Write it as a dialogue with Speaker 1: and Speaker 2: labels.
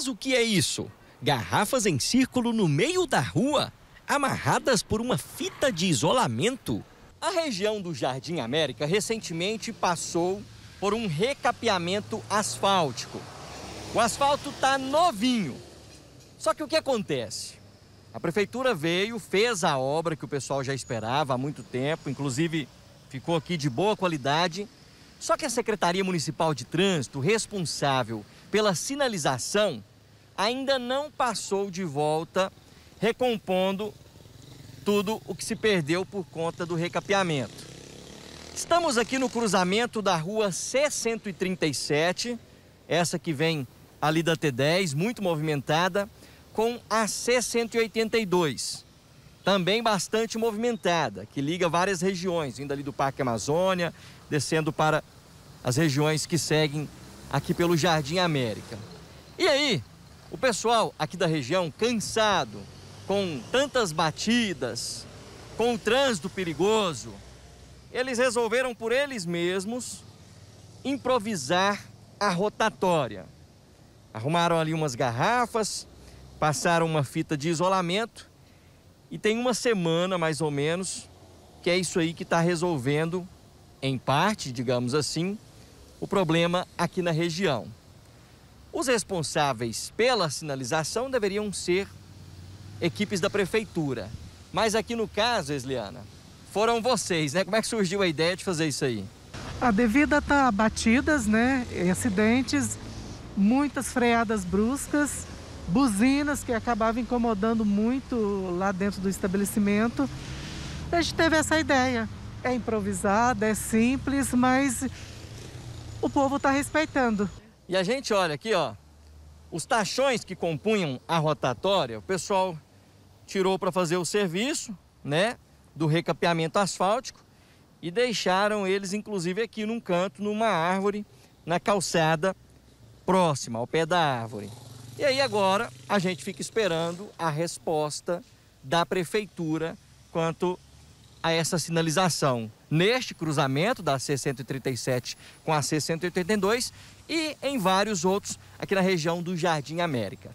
Speaker 1: Mas o que é isso? Garrafas em círculo no meio da rua, amarradas por uma fita de isolamento? A região do Jardim América recentemente passou por um recapeamento asfáltico. O asfalto está novinho. Só que o que acontece? A prefeitura veio, fez a obra que o pessoal já esperava há muito tempo, inclusive ficou aqui de boa qualidade. Só que a Secretaria Municipal de Trânsito, responsável pela sinalização, ainda não passou de volta recompondo tudo o que se perdeu por conta do recapeamento. Estamos aqui no cruzamento da rua C137, essa que vem ali da T10, muito movimentada, com a C182, também bastante movimentada, que liga várias regiões, vindo ali do Parque Amazônia, descendo para as regiões que seguem aqui pelo Jardim América. E aí, o pessoal aqui da região, cansado, com tantas batidas, com o trânsito perigoso, eles resolveram por eles mesmos improvisar a rotatória. Arrumaram ali umas garrafas, passaram uma fita de isolamento e tem uma semana mais ou menos que é isso aí que está resolvendo, em parte, digamos assim, o problema aqui na região. Os responsáveis pela sinalização deveriam ser equipes da prefeitura. Mas aqui no caso, Esliana, foram vocês, né? Como é que surgiu a ideia de fazer isso aí?
Speaker 2: A devido a tá batidas, né? Acidentes, muitas freadas bruscas, buzinas que acabavam incomodando muito lá dentro do estabelecimento. A gente teve essa ideia. É improvisada, é simples, mas o povo está respeitando.
Speaker 1: E a gente olha aqui, ó, os tachões que compunham a rotatória, o pessoal tirou para fazer o serviço, né, do recapeamento asfáltico e deixaram eles inclusive aqui num canto, numa árvore, na calçada próxima ao pé da árvore. E aí agora a gente fica esperando a resposta da prefeitura quanto a essa sinalização neste cruzamento da C-137 com a C-182 e em vários outros aqui na região do Jardim América.